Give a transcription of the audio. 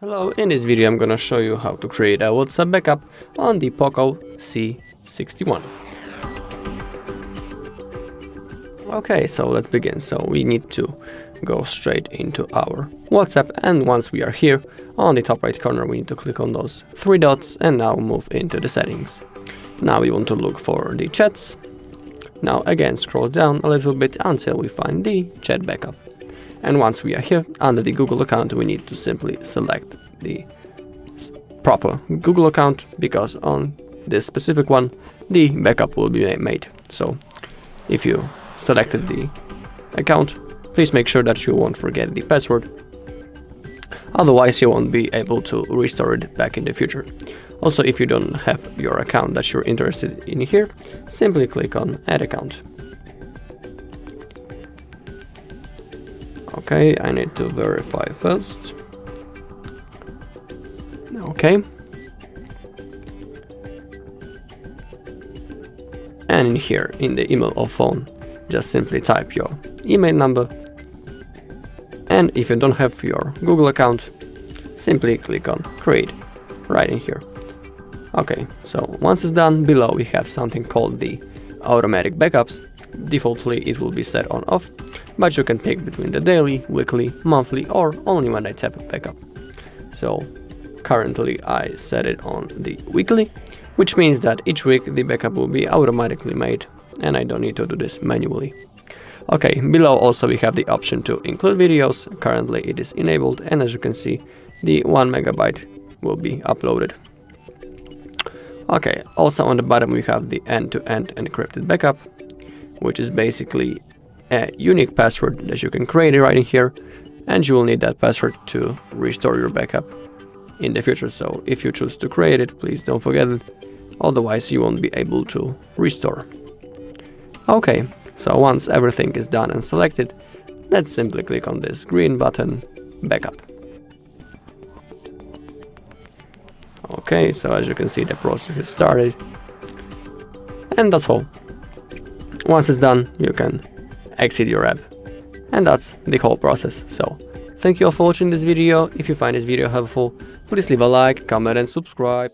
Hello, in this video I'm gonna show you how to create a WhatsApp backup on the Poco C61. Okay, so let's begin. So we need to go straight into our WhatsApp and once we are here, on the top right corner we need to click on those three dots and now move into the settings. Now we want to look for the chats. Now again scroll down a little bit until we find the chat backup. And once we are here, under the Google account, we need to simply select the proper Google account because on this specific one, the backup will be made. So if you selected the account, please make sure that you won't forget the password. Otherwise, you won't be able to restore it back in the future. Also, if you don't have your account that you're interested in here, simply click on Add Account. Okay, I need to verify first. Okay. And in here, in the email or phone, just simply type your email number. And if you don't have your Google account, simply click on create right in here. Okay, so once it's done, below we have something called the automatic backups. Defaultly it will be set on off but you can pick between the daily, weekly, monthly or only when I tap backup. So currently I set it on the weekly, which means that each week the backup will be automatically made and I don't need to do this manually. Okay, below also we have the option to include videos, currently it is enabled and as you can see the 1 megabyte will be uploaded. Okay, also on the bottom we have the end-to-end -end encrypted backup, which is basically a unique password that you can create right in here and you will need that password to restore your backup in the future. So if you choose to create it, please don't forget it. Otherwise you won't be able to restore. Okay, so once everything is done and selected, let's simply click on this green button, backup. Okay, so as you can see the process is started. And that's all. Once it's done, you can exit your app. And that's the whole process. So thank you all for watching this video. If you find this video helpful, please leave a like, comment and subscribe.